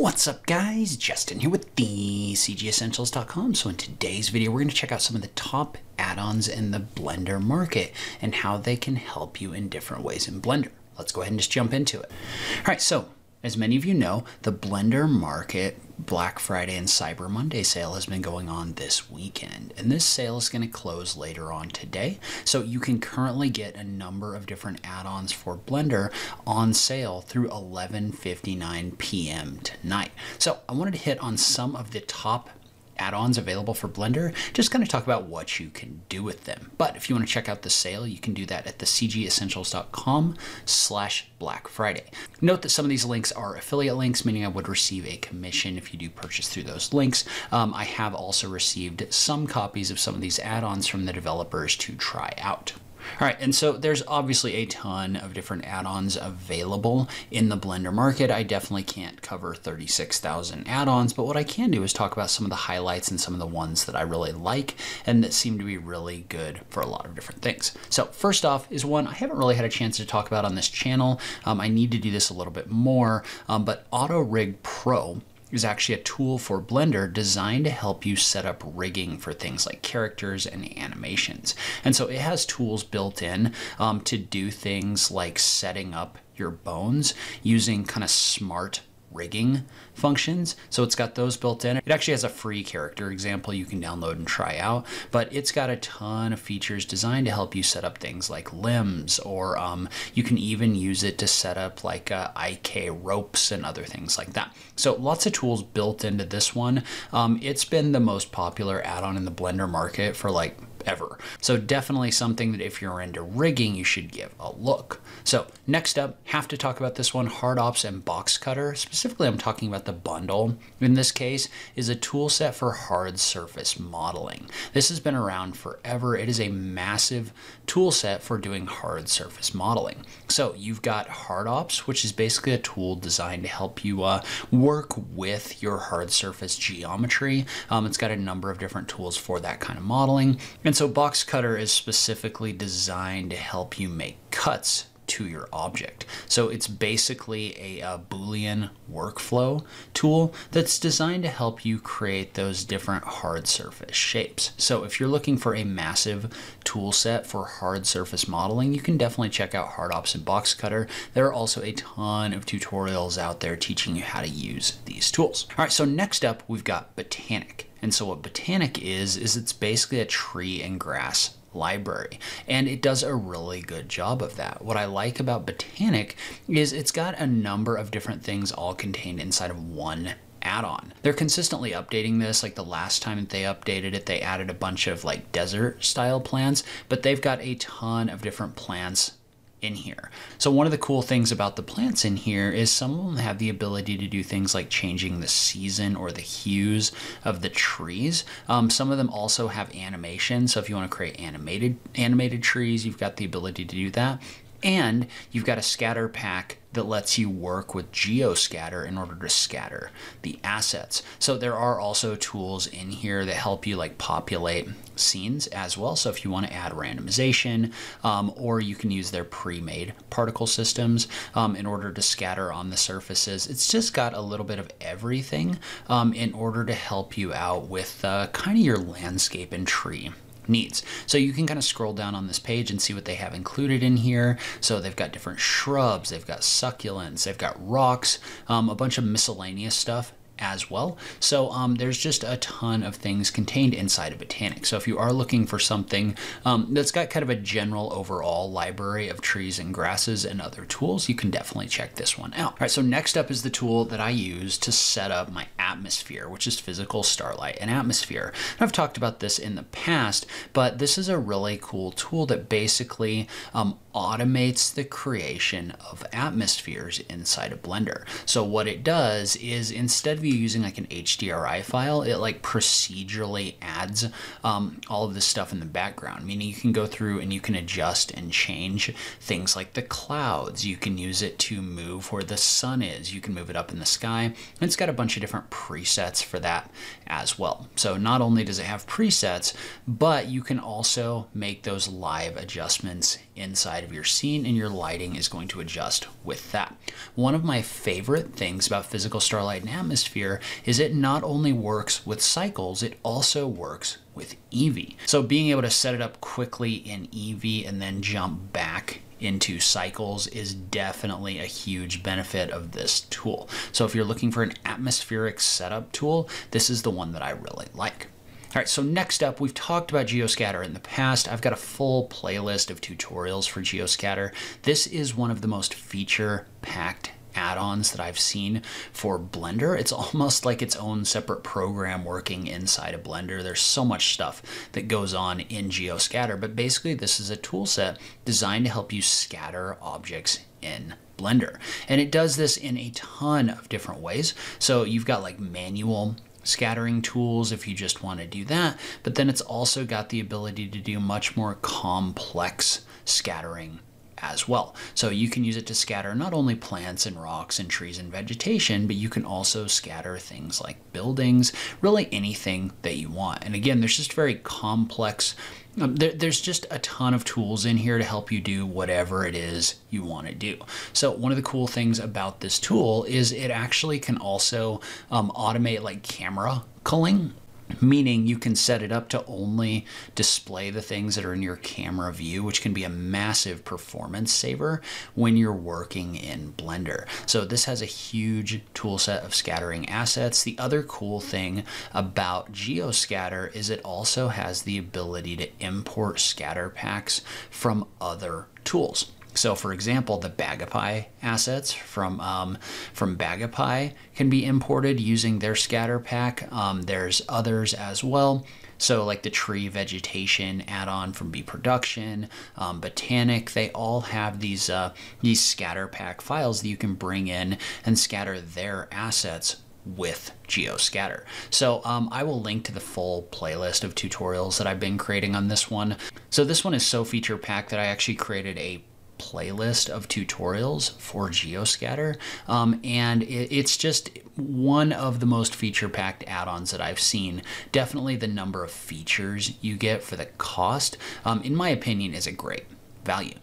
What's up guys? Justin here with the CGEssentials.com. So in today's video, we're going to check out some of the top add-ons in the Blender market and how they can help you in different ways in Blender. Let's go ahead and just jump into it. All right, so as many of you know, the Blender market Black Friday and Cyber Monday sale has been going on this weekend, and this sale is going to close later on today. So you can currently get a number of different add-ons for Blender on sale through 11:59 p.m. tonight. So I wanted to hit on some of the top add-ons available for Blender, just kind of talk about what you can do with them. But if you want to check out the sale, you can do that at thecgessentials.com slash Black Friday. Note that some of these links are affiliate links, meaning I would receive a commission if you do purchase through those links. Um, I have also received some copies of some of these add-ons from the developers to try out. All right, and so there's obviously a ton of different add-ons available in the Blender market. I definitely can't cover 36,000 add-ons, but what I can do is talk about some of the highlights and some of the ones that I really like and that seem to be really good for a lot of different things. So first off is one I haven't really had a chance to talk about on this channel. Um, I need to do this a little bit more, um, but Auto Rig Pro is actually a tool for Blender designed to help you set up rigging for things like characters and animations. And so it has tools built in um, to do things like setting up your bones using kind of smart rigging functions. So it's got those built in. It actually has a free character example you can download and try out, but it's got a ton of features designed to help you set up things like limbs, or um, you can even use it to set up like uh, IK ropes and other things like that. So lots of tools built into this one. Um, it's been the most popular add-on in the Blender market for like ever. So definitely something that if you're into rigging, you should give a look. So next up, have to talk about this one, Hard Ops and Box Cutter. Specifically, I'm talking about the bundle. In this case, is a tool set for hard surface modeling. This has been around forever. It is a massive tool set for doing hard surface modeling. So you've got Hard Ops, which is basically a tool designed to help you uh, work with your hard surface geometry. Um, it's got a number of different tools for that kind of modeling. And so Box Cutter is specifically designed to help you make cuts to your object. So it's basically a, a, Boolean workflow tool that's designed to help you create those different hard surface shapes. So if you're looking for a massive tool set for hard surface modeling, you can definitely check out HardOps and Box Cutter. There are also a ton of tutorials out there teaching you how to use these tools. All right, so next up, we've got Botaniq. And so what Botaniq is, is it's basically a tree and grass library and it does a really good job of that. What I like about Botaniq is it's got a number of different things all contained inside of one add-on. They're consistently updating this. Like the last time that they updated it, they added a bunch of like desert style plants, but they've got a ton of different plants in here. So one of the cool things about the plants in here is some of them have the ability to do things like changing the season or the hues of the trees. Um, some of them also have animation. So if you want to create animated animated trees, you've got the ability to do that. And you've got a scatter pack that lets you work with geoscatter in order to scatter the assets. So there are also tools in here that help you like populate scenes as well. So if you want to add randomization, um, or you can use their pre-made particle systems um, in order to scatter on the surfaces. It's just got a little bit of everything um, in order to help you out with uh, kind of your landscape and tree needs. So you can kind of scroll down on this page and see what they have included in here. So they've got different shrubs, they've got succulents, they've got rocks, um, a bunch of miscellaneous stuff as well. So um, there's just a ton of things contained inside of Botaniq. So if you are looking for something um, that's got kind of a general overall library of trees and grasses and other tools, you can definitely check this one out. All right, so next up is the tool that I use to set up my atmosphere, which is physical starlight and atmosphere. I've talked about this in the past, but this is a really cool tool that basically um, automates the creation of atmospheres inside of Blender. So what it does is instead of using like an HDRI file, it like procedurally adds um, all of this stuff in the background, meaning you can go through and you can adjust and change things like the clouds. You can use it to move where the sun is. You can move it up in the sky. And it's got a bunch of different presets for that as well. So not only does it have presets, but you can also make those live adjustments inside of your scene and your lighting is going to adjust with that. One of my favorite things about Physical Starlight and Atmosphere is it not only works with cycles, it also works with Eevee. So being able to set it up quickly in Eevee and then jump back into cycles is definitely a huge benefit of this tool. So if you're looking for an atmospheric setup tool, this is the one that I really like. All right, so next up, we've talked about Geoscatter in the past. I've got a full playlist of tutorials for Geoscatter. This is one of the most feature-packed add-ons that I've seen for Blender. It's almost like its own separate program working inside of Blender. There's so much stuff that goes on in Geoscatter, but basically this is a tool set designed to help you scatter objects in Blender. And it does this in a ton of different ways. So you've got like manual scattering tools if you just want to do that, but then it's also got the ability to do much more complex scattering as well. So you can use it to scatter not only plants and rocks and trees and vegetation, but you can also scatter things like buildings, really anything that you want. And again, there's just very complex there, there's just a ton of tools in here to help you do whatever it is you want to do. So one of the cool things about this tool is it actually can also um, automate like camera culling meaning you can set it up to only display the things that are in your camera view, which can be a massive performance saver when you're working in Blender. So this has a huge tool set of scattering assets. The other cool thing about GeoScatter is it also has the ability to import scatter packs from other tools. So, for example, the Bagapie assets from um, from Bagapie can be imported using their scatter pack. Um, there's others as well. So, like the tree vegetation add-on from Bproduction, um, Botaniq, they all have these uh, these scatter pack files that you can bring in and scatter their assets with GeoScatter. So um, I will link to the full playlist of tutorials that I've been creating on this one. So this one is so feature packed that I actually created a playlist of tutorials for Geoscatter, um, and it, it's just one of the most feature-packed add-ons that I've seen. Definitely the number of features you get for the cost, um, in my opinion, is a great value.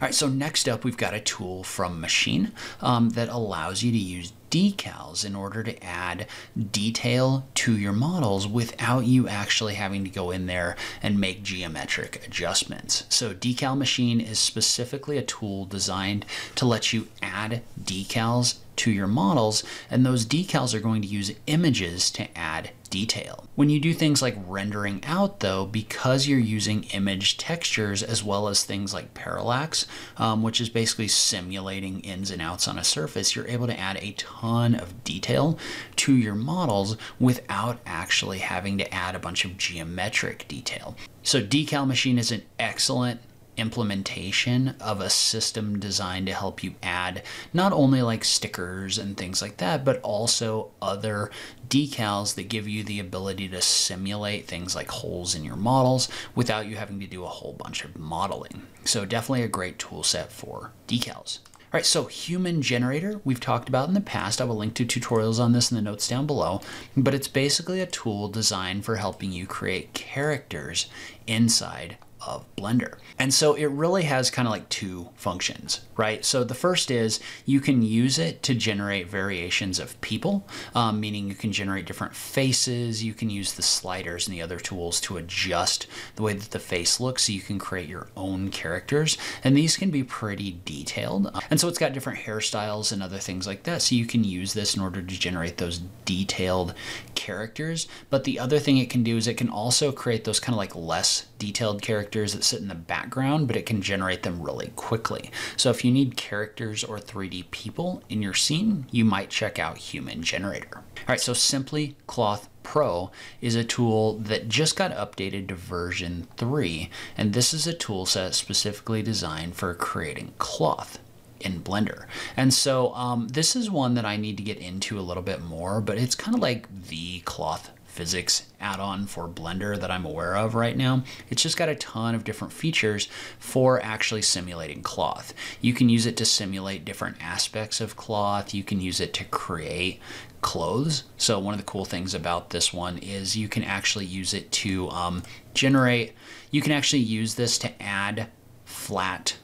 All right, so next up, we've got a tool from MACHIN3 um, that allows you to use decals in order to add detail to your models without you actually having to go in there and make geometric adjustments. So Decal Machine is specifically a tool designed to let you add decals to your models, and those decals are going to use images to add detail. When you do things like rendering out though, because you're using image textures as well as things like parallax, um, which is basically simulating ins and outs on a surface, you're able to add a ton of detail to your models without actually having to add a bunch of geometric detail. So Decal Machine is an excellent implementation of a system designed to help you add not only like stickers and things like that, but also other decals that give you the ability to simulate things like holes in your models without you having to do a whole bunch of modeling. So definitely a great tool set for decals. All right, so human generator we've talked about in the past. I will link to tutorials on this in the notes down below, but it's basically a tool designed for helping you create characters inside of Blender. And so it really has kind of like two functions, right? So the first is you can use it to generate variations of people, um, meaning you can generate different faces. You can use the sliders and the other tools to adjust the way that the face looks so you can create your own characters. And these can be pretty detailed. And so it's got different hairstyles and other things like that. So you can use this in order to generate those detailed characters. But the other thing it can do is it can also create those kind of like less detailed characters that sit in the background, but it can generate them really quickly. So if you need characters or 3D people in your scene, you might check out Human Generator. All right, so Simply Cloth Pro is a tool that just got updated to version 3, and this is a tool set specifically designed for creating cloth in Blender. And so um, this is one that I need to get into a little bit more, but it's kind of like the cloth physics add-on for Blender that I'm aware of right now. It's just got a ton of different features for actually simulating cloth. You can use it to simulate different aspects of cloth. You can use it to create clothes. So one of the cool things about this one is you can actually use it to um, generate, you can actually use this to add flat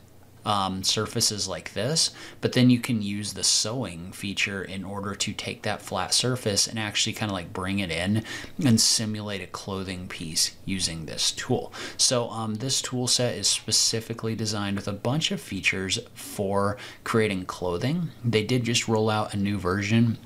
um, surfaces like this, but then you can use the sewing feature in order to take that flat surface and actually kind of like bring it in and simulate a clothing piece using this tool. So um, this tool set is specifically designed with a bunch of features for creating clothing. They did just roll out a new version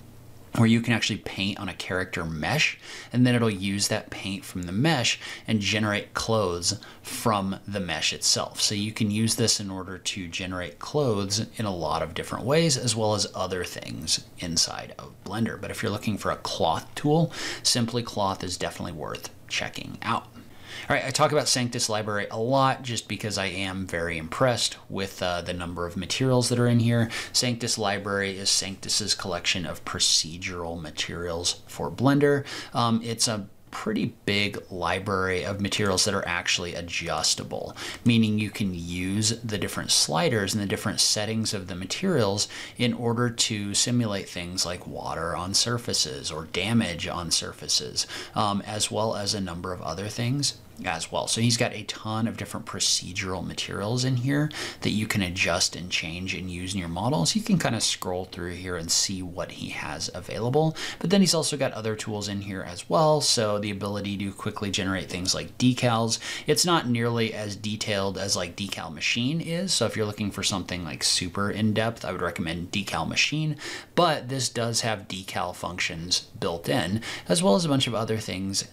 where you can actually paint on a character mesh and then it'll use that paint from the mesh and generate clothes from the mesh itself. So you can use this in order to generate clothes in a lot of different ways as well as other things inside of Blender. But if you're looking for a cloth tool, Simply Cloth is definitely worth checking out. All right, I talk about Sanctus Library a lot just because I am very impressed with uh, the number of materials that are in here. Sanctus Library is Sanctus's collection of procedural materials for Blender. Um, it's a pretty big library of materials that are actually adjustable, meaning you can use the different sliders and the different settings of the materials in order to simulate things like water on surfaces or damage on surfaces, um, as well as a number of other things as well. So he's got a ton of different procedural materials in here that you can adjust and change and use in your models. You can kind of scroll through here and see what he has available. But then he's also got other tools in here as well. So the ability to quickly generate things like decals. It's not nearly as detailed as like Decal Machine is. So if you're looking for something like super in-depth, I would recommend Decal Machine. But this does have decal functions built in, as well as a bunch of other things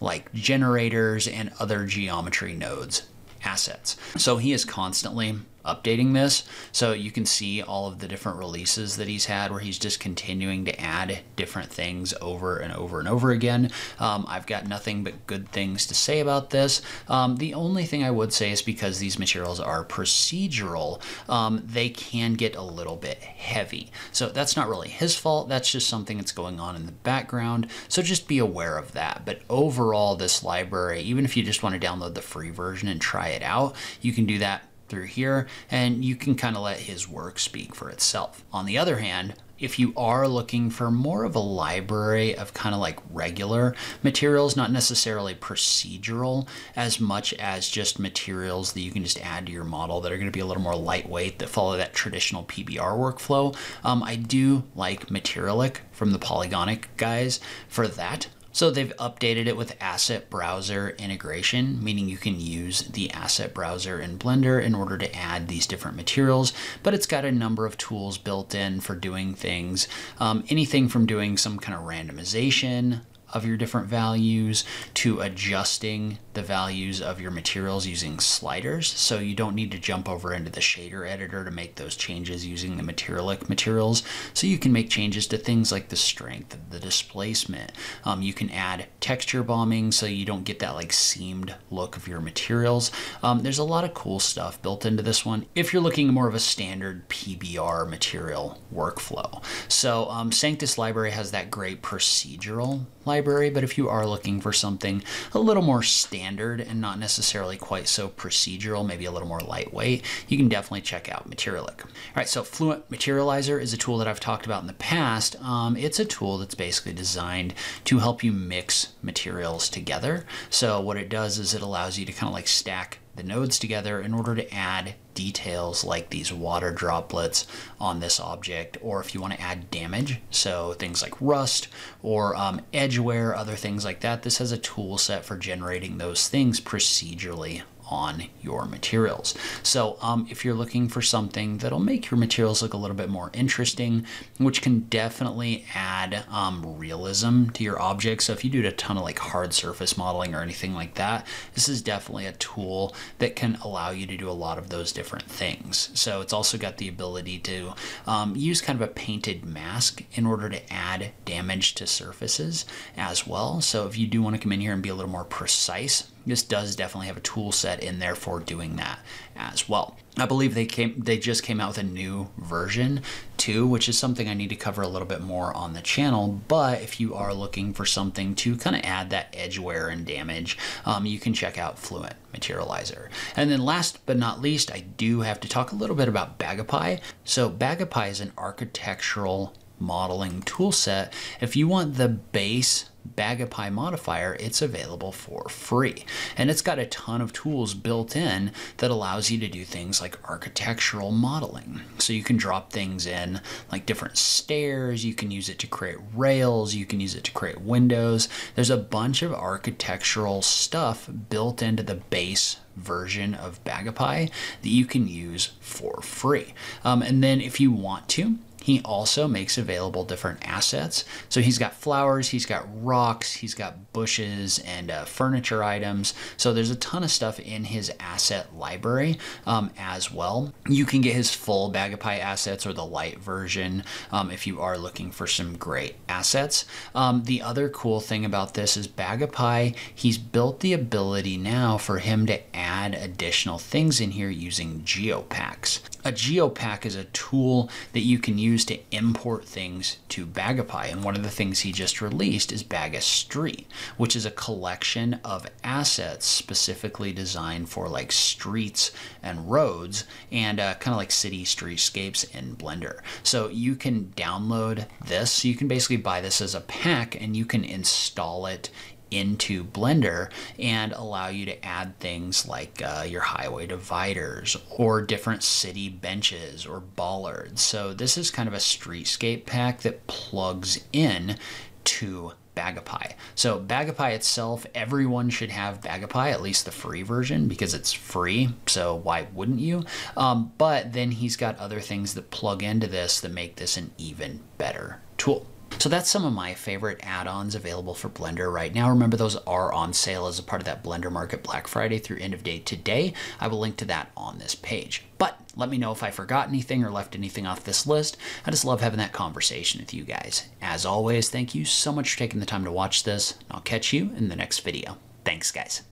like generators and other geometry nodes assets. So he is constantly updating this. So you can see all of the different releases that he's had where he's just continuing to add different things over and over and over again. Um, I've got nothing but good things to say about this. Um, the only thing I would say is because these materials are procedural, um, they can get a little bit heavy. So that's not really his fault. That's just something that's going on in the background. So just be aware of that. But overall, this library, even if you just want to download the free version and try it out, you can do that through here and you can kind of let his work speak for itself. On the other hand, if you are looking for more of a library of kind of like regular materials, not necessarily procedural as much as just materials that you can just add to your model that are going to be a little more lightweight that follow that traditional PBR workflow, um, I do like Materialiq from the Polygoniq guys for that. So they've updated it with asset browser integration, meaning you can use the asset browser in Blender in order to add these different materials, but it's got a number of tools built in for doing things. Um, anything from doing some kind of randomization, of your different values to adjusting the values of your materials using sliders. So you don't need to jump over into the shader editor to make those changes using the Materialiq materials. So you can make changes to things like the strength, of the displacement. Um, you can add texture bombing so you don't get that like seamed look of your materials. Um, there's a lot of cool stuff built into this one if you're looking more of a standard PBR material workflow. So um, Sanctus Library has that great procedural library, but if you are looking for something a little more standard and not necessarily quite so procedural, maybe a little more lightweight, you can definitely check out Materialiq. All right, so Fluent Materializer is a tool that I've talked about in the past. Um, it's a tool that's basically designed to help you mix materials together. So what it does is it allows you to kind of like stack the nodes together in order to add details like these water droplets on this object, or if you want to add damage, so things like rust or um, edge wear, other things like that, this has a tool set for generating those things procedurally on your materials. So um, if you're looking for something that'll make your materials look a little bit more interesting, which can definitely add um, realism to your object. So if you do a ton of like hard surface modeling or anything like that, this is definitely a tool that can allow you to do a lot of those different things. So it's also got the ability to um, use kind of a painted mask in order to add damage to surfaces as well. So if you do want to come in here and be a little more precise this does definitely have a tool set in there for doing that as well. I believe they came they just came out with a new version too, which is something I need to cover a little bit more on the channel. But if you are looking for something to kind of add that edge wear and damage, um, you can check out Fluent Materializer. And then last but not least, I do have to talk a little bit about Bagapie. So Bagapie is an architectural modeling toolset. If you want the base Bagapie modifier, it's available for free. And it's got a ton of tools built in that allows you to do things like architectural modeling. So you can drop things in like different stairs, you can use it to create rails, you can use it to create windows. There's a bunch of architectural stuff built into the base version of Bagapie that you can use for free. Um, and then if you want to, he also makes available different assets. So he's got flowers, he's got rocks, he's got bushes and uh, furniture items. So there's a ton of stuff in his asset library um, as well. You can get his full Bagapie assets or the light version um, if you are looking for some great assets. Um, the other cool thing about this is Bagapie, he's built the ability now for him to add additional things in here using geopacks. A geopack is a tool that you can use to import things to Bagapie. And one of the things he just released is Bagastreet, which is a collection of assets specifically designed for like streets and roads and uh, kind of like city streetscapes in Blender. So you can download this. You can basically buy this as a pack and you can install it into Blender and allow you to add things like uh, your highway dividers or different city benches or bollards. So this is kind of a streetscape pack that plugs in to Bagapie. So Bagapie itself, everyone should have Bagapie, at least the free version, because it's free. So why wouldn't you? Um, but then he's got other things that plug into this that make this an even better tool. So that's some of my favorite add-ons available for Blender right now. Remember those are on sale as a part of that Blender Market Black Friday through end of day today. I will link to that on this page. But let me know if I forgot anything or left anything off this list. I just love having that conversation with you guys. As always, thank you so much for taking the time to watch this. I'll catch you in the next video. Thanks, guys.